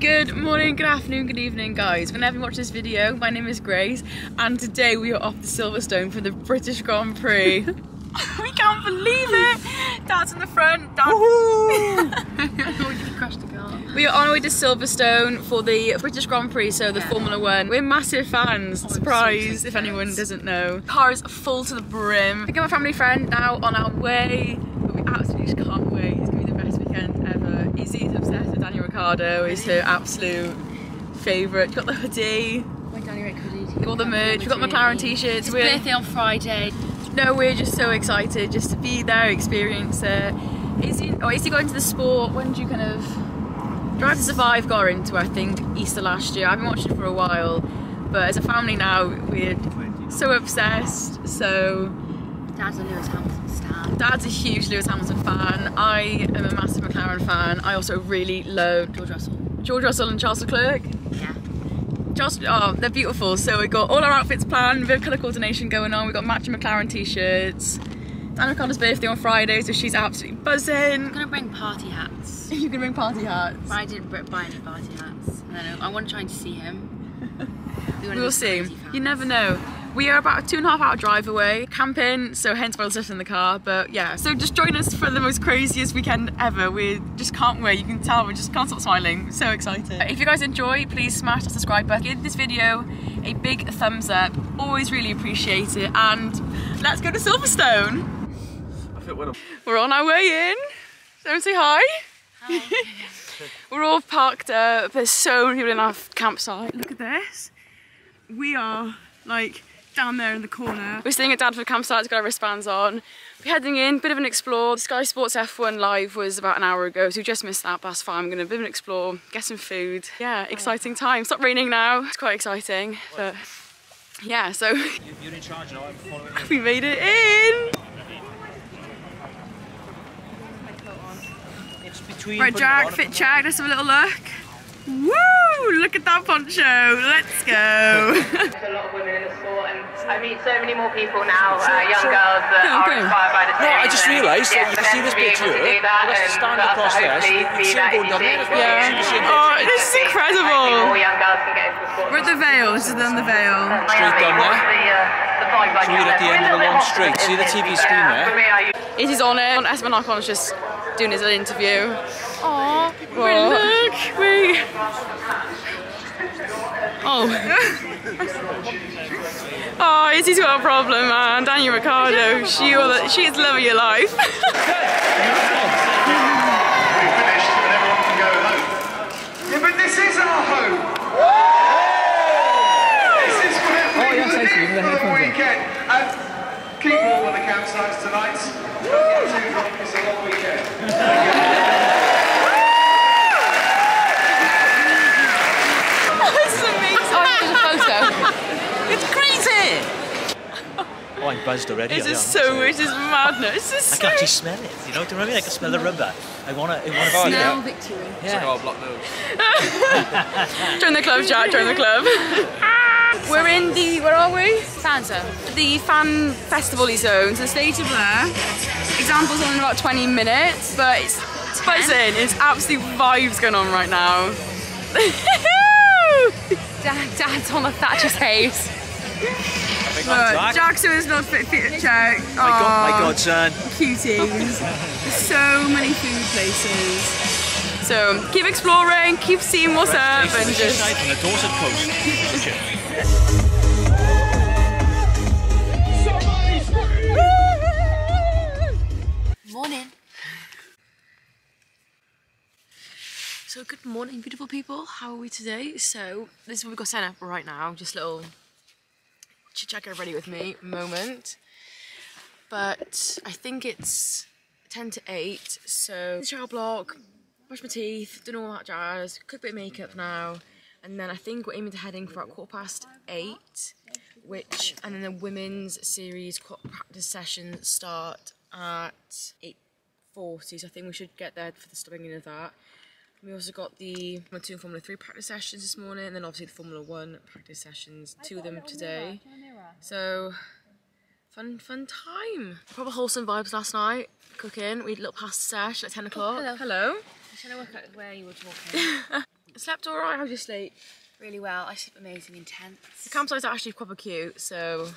Good morning, good afternoon, good evening guys. Whenever you watch this video, my name is Grace and today we are off to Silverstone for the British Grand Prix. we can't believe it! Dad's in the front, Dad... the car. We are on our way to Silverstone for the British Grand Prix, so the Formula One. We're massive fans, oh, surprise if anyone doesn't know. Car is full to the brim. Pick up my family friend now on our way, but we absolutely just can't wait. It's gonna be the best weekend ever. Obsessed with Daniel Ricciardo, he's her absolute favourite. Got the hoodie, My Danny Rick hoodie. got the merch, we've got McLaren t-shirts. His We're, birthday on Friday. no, we're just so excited just to be there, experience it. Izzy, oh, Izzy got into the sport, when did you kind of Drive to Survive got into, I think, Easter last year. I've been watching it for a while, but as a family now, we're so obsessed. So, Dad's a Lewis Hamilton. Dad's a huge Lewis Hamilton fan. I am a massive McLaren fan. I also really love George Russell. George Russell and Charles Leclerc. Yeah. Just, oh, they're beautiful. So we've got all our outfits planned, bit of colour coordination going on. We've got matching McLaren t-shirts. Anna Connor's birthday on Friday, so she's absolutely buzzing. I'm gonna bring party hats. You can bring party hats. But I didn't buy any party hats. I don't know. I want to try and see him. Be We'll see. You never know. We are about a two and a half hour drive away, camping, so hence why we're sitting in the car. But yeah, so just join us for the most craziest weekend ever. We just can't wait. You can tell we just can't stop smiling. We're so excited. If you guys enjoy, please smash the subscribe button. Give this video a big thumbs up. Always really appreciate it. And let's go to Silverstone. We're on our way in. Don't say hi. We're all parked up. There's so many people in our campsite. Look at this. We are like down there in the corner. We're staying at Dadford campsite, got our wristbands on. We're heading in, bit of an explore. Sky Sports F1 live was about an hour ago, so we just missed that, but that's fine. I'm gonna bit of an explore, get some food. Oh, yeah, exciting time. Stop raining now. It's quite exciting, but yeah, so You're in charge now. I'm following you. we made it in. Between. Right, putting Jack, fit and- check. Let's have a little look. Woo! Look at that poncho. Let's go. There's a lot of women in the sport, and I meet so many more people now, uh, young girls that Go, are inspired by the No. I just and, realised yeah, that you can see this to be picture. able to do that, and stand across there, you can see that them going down there as well. easy. Yeah. You can see them Oh, this is incredible. Hopefully more young girls can get into the sport. We're at the Vale. This is on the Vale. Straight down there. What's the, uh, the vibe like So we're at the there? end of We're a little long bit hot straight. See the TV screen uh, there? For me, I It is on it. On Esteban Ocon's just doing his little interview. Aww. Look. Wait. Oh. oh, Izzy's got a problem, man. Daniel Ricciardo. She, will- she is love of your life. finished and everyone can. Yeah, but this is our home. This is for everyone for the weekend. And keep warm on the campsites tonight. Don't get too drunk, it's a long weekend. this is amazing. Oh, there's a photo. It's crazy. Oh, I'm buzzed already. This I is am. so, this is madness. This is I so can actually smell it. You know, do you know what I mean? I can smell the rubber. I wanna, I wanna feel Smell it. victory. Yeah. Join the club, Jack. Join the club. We're in the. Where are we? Fan zone. The fan festival zone. So the stage of there. Examples on in about 20 minutes, but it's buzzing. It's absolute vibes going on right now. Dad, Dad's on the Thatcher's haze. Big Look, man, Jack. Jackson is not fit fit check. My God, my God, son. cuties. So many food places. So keep exploring, keep seeing what's up, and just side from the Dorset coast. Morning. So good morning, beautiful people. How are we today? So this is what we've got set up right now. Just little chat get with me moment. But I think it's 10 to 8, so shower block, brush my teeth, done all that jazz, quick bit of makeup now, and then I think we're aiming to heading for about quarter past 8, which, and then the women's series practice sessions start at 8.40, so I think we should get there for the starting of that. We also got the Formula 2 and Formula 3 practice sessions this morning, and then obviously the Formula 1 practice sessions, two of them today. So, fun, fun time. Proper wholesome vibes last night, cooking. We had a little pasta sesh at 10 o'clock. hello. hello. I'm trying to work out where you were talking. Slept alright, how did you sleep? Really well. I slept amazing in tents. The campsite's are actually proper cute, so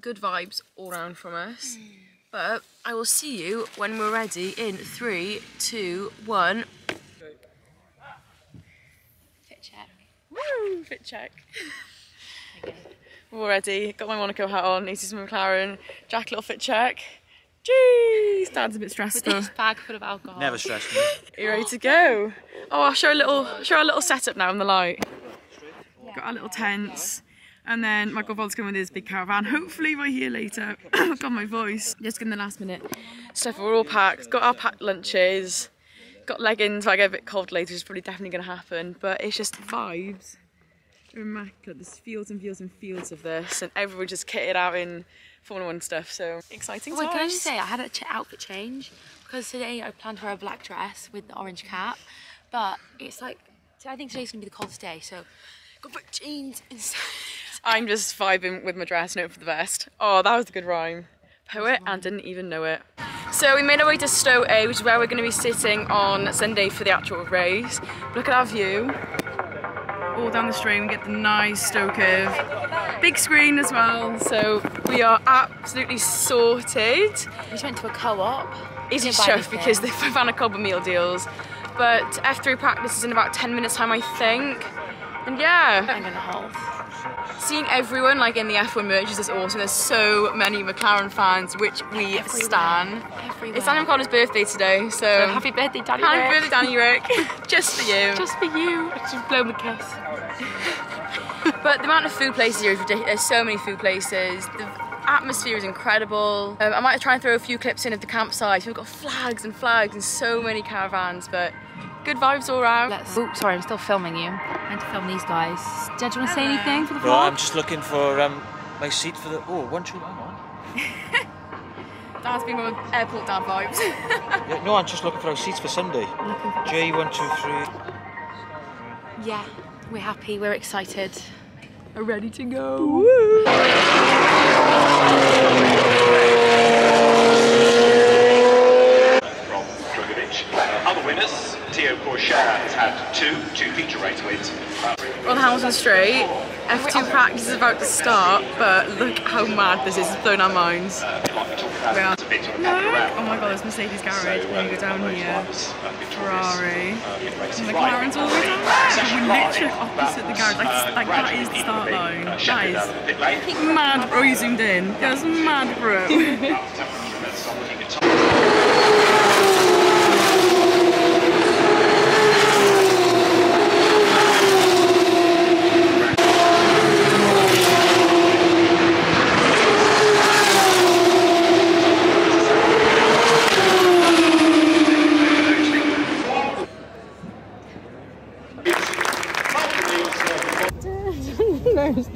good vibes all round from us. Hmm. But I will see you when we're ready in three, two, one. Fit check. Woo! Fit check. We're all ready. Got my Monaco hat on, Nieces McLaren, Jack little fit check. Jeez, Dad's a bit stressed With this bag full of alcohol. Never stressed me. Are you ready to go? Oh, I'll show a little, show a little setup now in the light. Got our little tents. And then my godfather's coming with his big caravan. Hopefully by here later. I've got my voice. Just in the last minute. Stuff, we're all packed. Got our packed lunches. Got leggings, I get a bit cold later, which is probably definitely going to happen. But it's just vibes. They're immaculate. There's fields and fields and fields of this. And everyone just kitted out in Formula One stuff. So exciting Oh, wait, can I just say I had a ch- outfit change because today I planned to wear a black dress with the orange cap, but it's like so I think today's gonna be the coldest day, so got to put jeans instead. I'm just vibing with my dress and hope for the best. Oh, that was a good rhyme. Poet and didn't even know it. So we made our way to Stowe A, which is where we're going to be sitting on Sunday for the actual race. Look at our view. All down the stream, get the nice Stowe curve. Big screen as well, so we are absolutely sorted. We just went to a co-op. Easy stuff because they've found a couple meal deals. But F3 practice is in about 10 minutes time, I think. And yeah, I'm gonna hold. Seeing everyone like in the F1 merches is awesome. There's so many McLaren fans, which we stan. Everywhere. It's Daniel Connor's birthday today, so, So happy birthday, Daddy happy Rick. birthday, Danny Rick, just for you. Just for you. Just blow me kiss. But the amount of food places here is ridiculous. There's so many food places. The atmosphere is incredible. Um, I might try and throw a few clips in of the campsite. We've got flags and flags and so many caravans, but good vibes all around. Let's. Oh, sorry, I'm still filming you. I had to film these guys. Dad, do you want to say anything for the No, vlog? I'm just looking for um, my seat for the. Oh, one, two, hang on. Dad's been with airport dad vibes. Yeah, no, I'm just looking for our seats for Sunday. J one two three. Yeah, we're happy. We're excited. We're ready to go. from Drugovich. Other winners, Theo Pourchaire has had two, two feature race wins. Uh, We're on Hamilton Straight. F2 practice is about to start, but look how mad this is. It's blown our minds. we are- No! Oh my god, there's Mercedes garage. And you go down here. Ferrari. And. McLaren's all the way down there. We're literally opposite the garage. Like, like that is the start line. That is mad, bro. You zoomed in. That was mad, bro.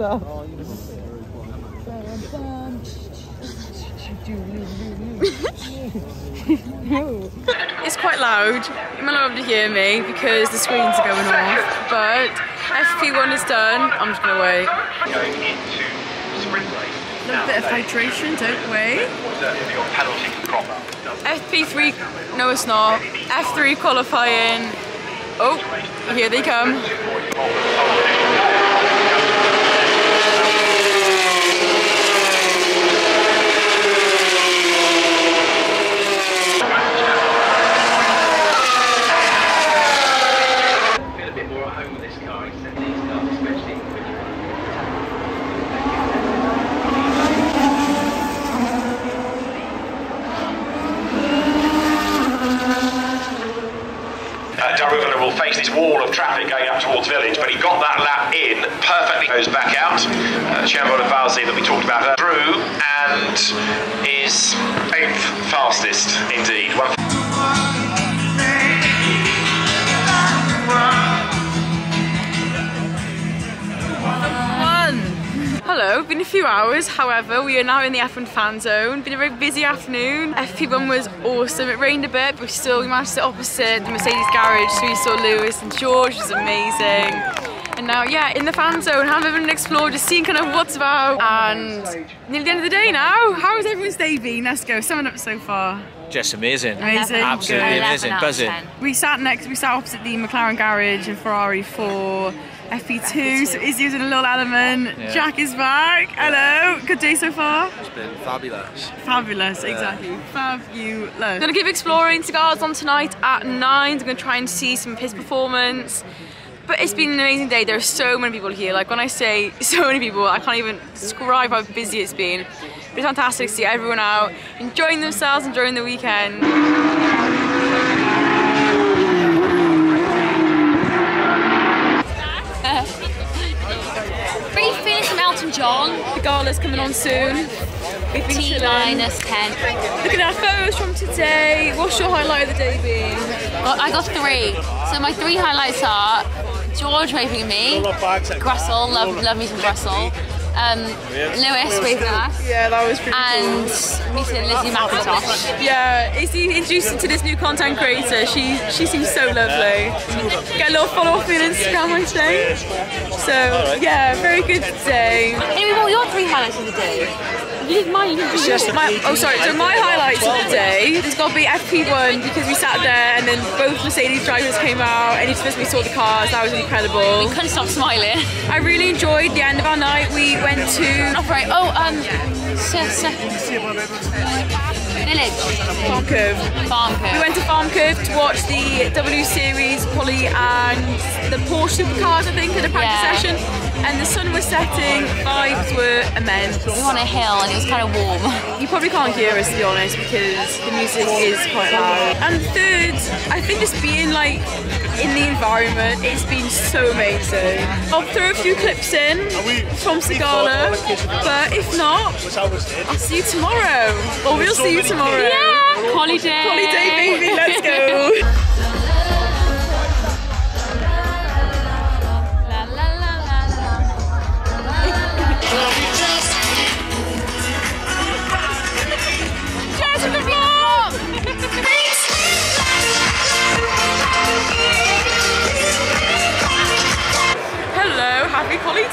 It's quite loud. You might not be able to hear me because the screens are going off. But FP1 is done. I'm just gonna wait. Going into sprint race. A little bit of hydration, don't we? Certainly your penalty proper. FP3, no it's not. F3 qualifying. Oh, here they come. Feel a bit more at home with this car instead of these cars, especially when you Uh, Darugala will traffic going up towards Village, but he got that lap in perfectly. Goes back out. Uh, Shambhala that we talked about through and is eighth fastest indeed. One few hours, however, we are now in the F1 fan zone. Been a very busy afternoon. FP1 was awesome. It rained a bit, but we still we managed to sit opposite the Mercedes garage, so we saw Lewis and George, which was amazing. And now, yeah, in the fan zone, having an explore, just seeing kind of what's about. And nearly the end of the day now. How has everyone's day been? Let's go, sum it up so far. Just amazing. Amazing. Absolutely amazing. 11 out of Buzzing. We sat next, we sat opposite the McLaren garage and Ferrari for FP2. So Izzy was in a little element. Yeah. Jack is back. Hello. Good day so far. It's been fabulous. Fabulous, exactly. Fabulous. I'm gonna keep exploring Sigala's on tonight at nine. I'm gonna try and see some of his performance. But it's been an amazing day. There are so many people here. Like when I say so many people, I can't even describe how busy it's been. It's fantastic to see everyone out, enjoying themselves, enjoying the weekend. John. The gala's coming on soon. We've been T chilling. minus 10. Look at our photos from today. What's your highlight of the day been? Well, I got three. So my three highlights are George waving at me, Grussel, love, love me some Grussel, um, Lewis at us, Yeah, that was pretty cool. and meeting Lizzie McIntosh. Yeah, Izzy introduced me to this new content creator. She she seems so lovely. Get a little follow up on Instagram, I think. So yeah, very good day. Anyway, what were your three highlights of the day? You did mine, you didn't do yours. My, oh sorry, so my highlights of the day, there's got to be FP1 because we sat there and then both Mercedes drivers came out and each of us we saw the cars, that was incredible. We Couldn't stop smiling. I really enjoyed the end of our night. We went to Off right. Oh, um, so, so, Village. Farm Curve. Farm Curve. We went to Farm Curve to watch the W Series Polly and the Porsche supercars, I think, at a practice Yeah. session. And the sun was setting, vibes were immense. We were on a hill and it was kind of warm. You probably can't hear us to be honest because the music is quite loud. And third, I think just being like in the environment, it's been so amazing. I'll throw a few clips in from Sigala, but if not, I'll see you tomorrow. Or we'll see you tomorrow. Yeah! Holiday. Holiday baby, let's go.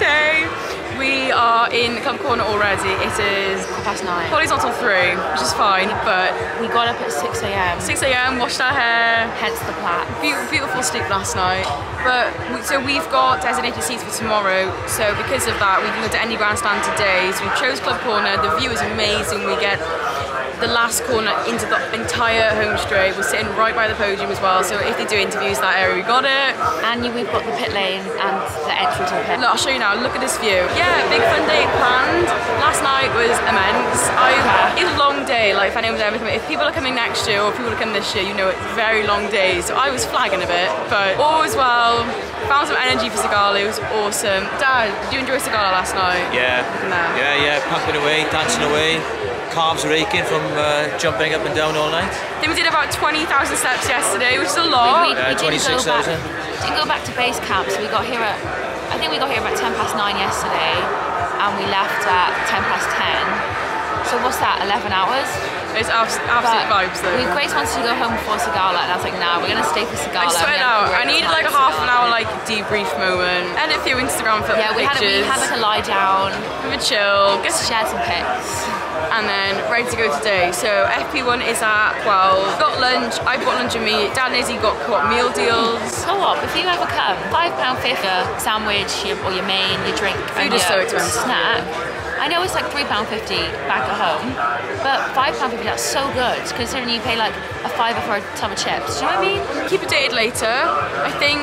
We are in Club Corner already. It is Half past nine. Polly's not till three, which is fine, but We got up at 6 a.m. 6 a.m. washed our hair. Hence the plat. Beautiful, beautiful sleep last night. But we, so we've got designated seats for tomorrow. So because of that, we can go to any grandstand today. So we chose Club Corner. The view is amazing. We get the last corner into the entire home straight. We're sitting right by the podium as well. So if they do interviews that area, we got it. And we've got the pit lane and the entry to the pit. Look, I'll show you now. Look at this view. Yeah, big fun day planned. Last night was immense. I, it was a long day. Like if anyone's ever coming, if people are coming next year or people are coming this year, you know it's a very long day. So I was flagging a bit, but all was well. Found some energy for Sigala. It was awesome. Dad, did you enjoy Sigala last night? Yeah. Look at that. Yeah, yeah. Pumping away, dancing away. Calves are aching from uh, jumping up and down all night. I think we did about 20,000 steps yesterday, which is a lot. we, we didn't go 26,000. back. Didn't go back to base camp, so we got here at. I think we got here about ten past nine yesterday, and we left at ten past ten. So what's that? Eleven hours. It's abs- absolute But vibes though. We, Grace wanted to go home before Sigala, and I was like, nah, we're gonna stay for I Sigala. swear now, I needed like a half an hour like debrief moment. And a few Instagram photos. Yeah, we had, a, we had like a lie down, Have a chill. Get share some pics. And then ready to go today. So FP1 is at 12. Got lunch, I bought lunch with me. Dad and Izzy got co-op meal deals. Co-op, if you ever come, five pound fifty sandwich, your, or your main, your drink, and is your so expensive. Snack. I know it's like three pound fifty back at home, but five pound fifty that's so good considering you pay like a fiver for a tub of chips. Do you know what I mean? Keep it dated later. I think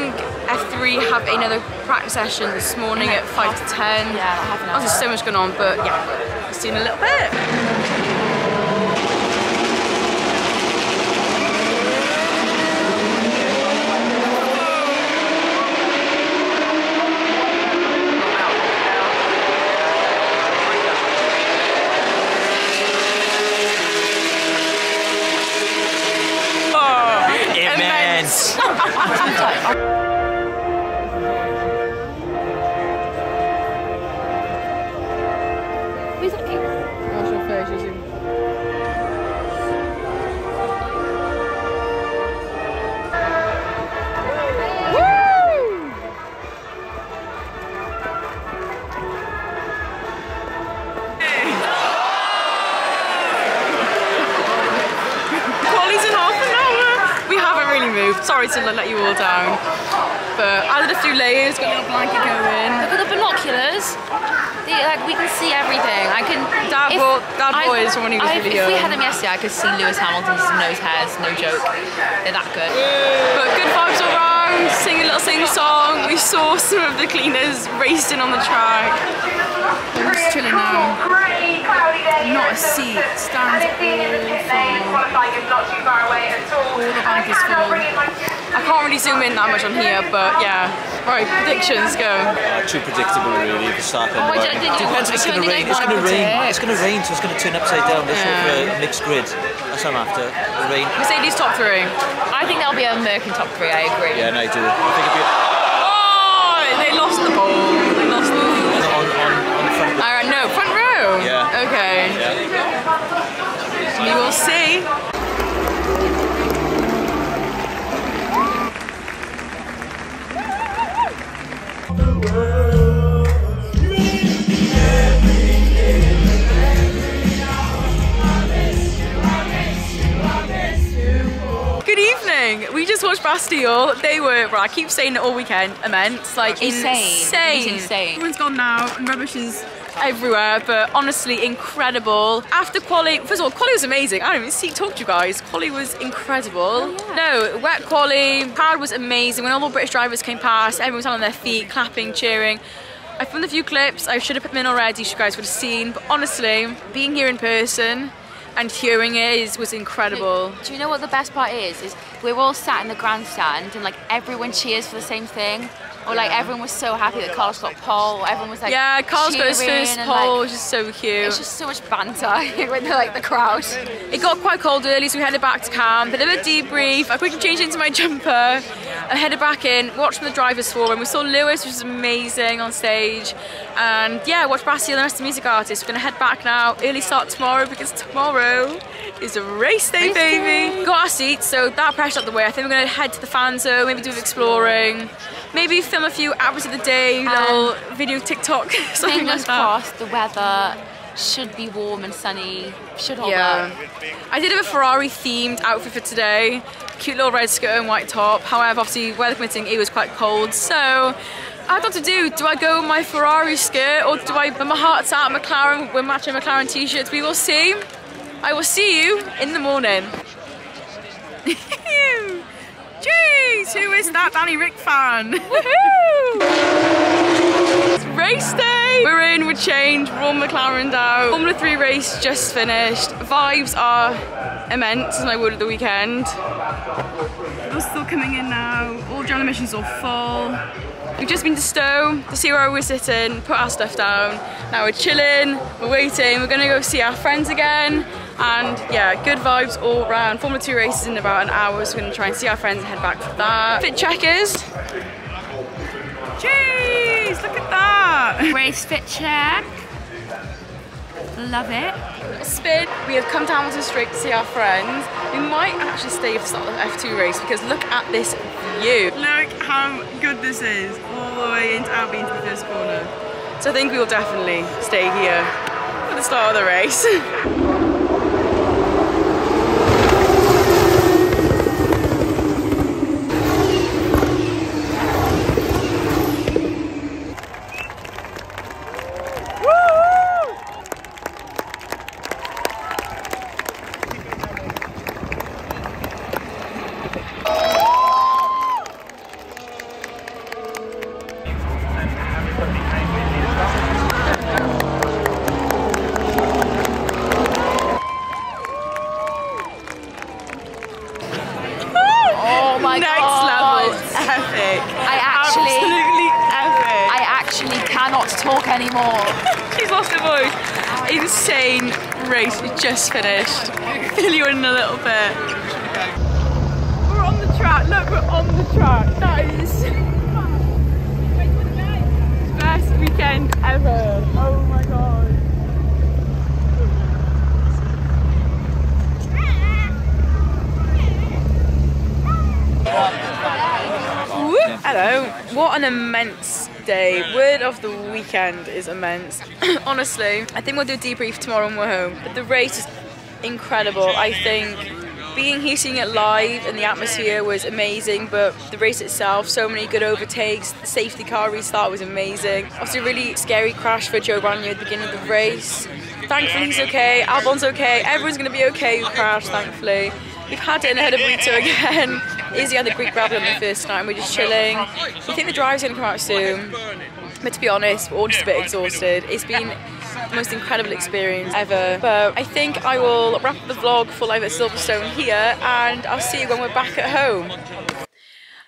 F3 have another practice session this morning at 5 to 10. Yeah, half an hour. there's so much going on, but yeah, see you in a little bit. Oh, Immense. Who's that? What's sorry to let you all down. But I did a few layers, got a little blanket going. Look at the binoculars. They, like we can see everything. I can. Dad if bought- Dad I- bought his when he was I- really If we young. had them yesterday, I could see Lewis Hamilton's nose hairs. No joke. They're that good. But good vibes all round, sing a little sing song. We saw some of the cleaners racing on the track. I'm just chilling now. Not a seat, stands all full. All the bank is full. I can't really zoom in that much on here, but yeah. Right, predictions go. Uh, too predictable, really, Verstappen. Oh, I but don't think you depends if it's I going don't to think rain. It's going to rain. It's going to rain, so it's going to turn upside down. Let's hope for a mixed grid. That's what I'm after. The rain. Mercedes top three. I think there'll be a Merc in top three. I agree. Yeah, no, I do. I think it'd be Oh, they lost the ball. They lost the ball. on, on, on, on the front. Alright, no, front row. Yeah. Okay. Yeah. We will see. Evening. We just watched Bastille. They were, well, I keep saying it all weekend, immense. Like Insane. insane. Insane. Everyone's gone now and rubbish is everywhere, but honestly incredible. After quali, first of all, quali was amazing. I don't even see talk to you guys. Quali was incredible. Oh, no, wet quali, crowd was amazing. When all the British drivers came past, everyone was on their feet, clapping, cheering. I filmed a few clips. I should have put them in already. So you guys would have seen. But honestly, being here in person and hearing it is, was incredible. Do you know what the best part is? Is we're all sat in the grandstand and like everyone cheers for the same thing. Or like everyone was so happy that Carlos got pole. Everyone was like yeah, Carl's got his first pole, like, which is so cute. It's just so much banter with like the crowd. It got quite cold early, so we headed back to camp. Bit of a debrief. I quickly changed into my jumper. I headed back in, watched the drivers forum. We saw Lewis, which was amazing on stage. And yeah, watched Bastille and the rest of the music artists. We're gonna head back now. Early start tomorrow because tomorrow is a race day, Race baby. day. Got our seats, so that pressure out the way. I think we're gonna head to the fan zone, maybe do of exploring. Maybe film a few hours of the day, little um, video TikTok, something Fingers like that. crossed the weather should be warm and sunny. Should hold Yeah. up. I did have a Ferrari themed outfit for today. Cute little red skirt and white top. However, obviously weather permitting, it was quite cold. So I had what to do. Do I go with my Ferrari skirt or do I put my heart's out McLaren with matching McLaren t-shirts? We will see. I will see you in the morning. Who is that Danny Rick fan? Woohoo! It's race day! We're in, we're changed, we're all McLarened out. Formula 3 race just finished. Vibes are immense, as my word of the weekend. We're still coming in now. All general admissions are full. We've just been to Stowe to see where we're sitting, put our stuff down. Now we're chilling, we're waiting, we're gonna go see our friends again. And yeah, good vibes all round. Formula 2 races in about an hour, so we're gonna try and see our friends and head back for that. Fit checkers. Jeez, look at that. Race fit check. Love it. Spin. We have come down to Hamilton Straight to see our friends. We might actually stay for the start of the F2 race because look at this view. Look how good this is. All the way into Abbey into the first corner. So I think we will definitely stay here for the start of the race. What an immense day. Word of the weekend is immense. Honestly, I think we'll do a debrief tomorrow when we're home. But the race is incredible. I think being here, seeing it live and the atmosphere was amazing, but the race itself, so many good overtakes, the safety car restart was amazing. Obviously a really scary crash for Joe Branier at the beginning of the race. Thankfully he's okay, Albon's okay, everyone's going to be okay who crashed, thankfully. We've had it in ahead of Brito again. Izzy had the Greek grab on the first night and we're just chilling. We think the drive's going to come out soon. But to be honest, we're all just a bit exhausted. It's been the most incredible experience ever. But I think I will wrap the vlog for Live at Silverstone here and I'll see you when we're back at home.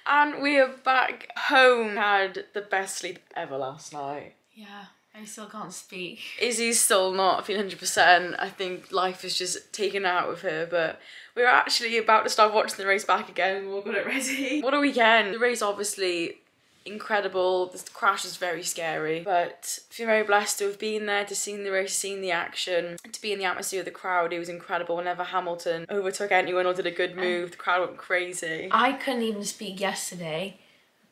And we are back home. Had the best sleep ever last night. Yeah, I still can't speak. Izzy's still not feeling 100%. I think life has just taken out of her, but we're actually about to start watching the race back again. We'll get it ready. What a weekend. The race obviously incredible. The crash was very scary, but feel very blessed to have been there, to see the race, seeing the action, to be in the atmosphere of the crowd. It was incredible. Whenever Hamilton overtook anyone or did a good move, the crowd went crazy. I couldn't even speak yesterday,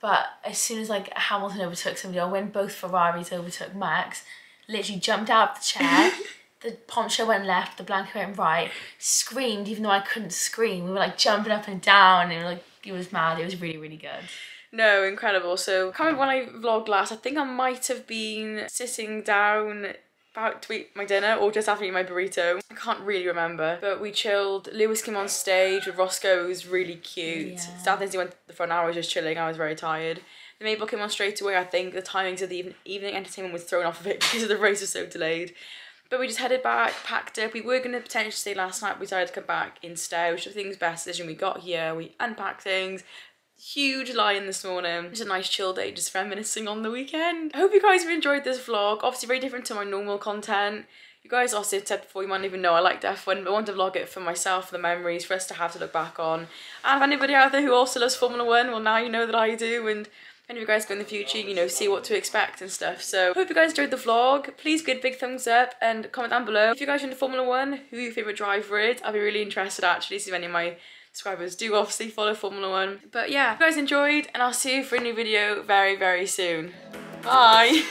but as soon as like Hamilton overtook somebody, or when both Ferraris overtook Max, literally jumped out of the chair. the poncho went left, the blanket went right, screamed even though I couldn't scream. We were like jumping up and down and like it was mad. It was really, really good. No, incredible. So, I can't remember when I vlogged last. I think I might have been sitting down about to eat my dinner or just after eating my burrito. I can't really remember. But we chilled. Lewis came on stage with Roscoe. It was really cute. Yeah. Staff he went the front. I was just chilling. I was very tired. The Mabel came on straight away. I think the timings of the even evening entertainment was thrown off of it because the race was so delayed. But we just headed back, packed up. We were going to potentially stay last night. We decided to come back instead, which I think was best decision. We got here, we unpacked things, huge line this morning. Just a nice chill day, just reminiscing on the weekend. I hope you guys have enjoyed this vlog. Obviously very different to my normal content. You guys also said before, you might not even know I liked F1, but I want to vlog it for myself, for the memories, for us to have to look back on. And if anybody out there who also loves Formula 1, well now you know that I do, and of you guys go in the future, you know, see what to expect and stuff. So, hope you guys enjoyed the vlog. Please give a big thumbs up and comment down below. If you guys are into Formula 1, who your favourite driver is, I'll be really interested actually to see if any of my subscribers do obviously follow Formula 1. But yeah, you guys enjoyed, and I'll see you for a new video very, very soon. Bye!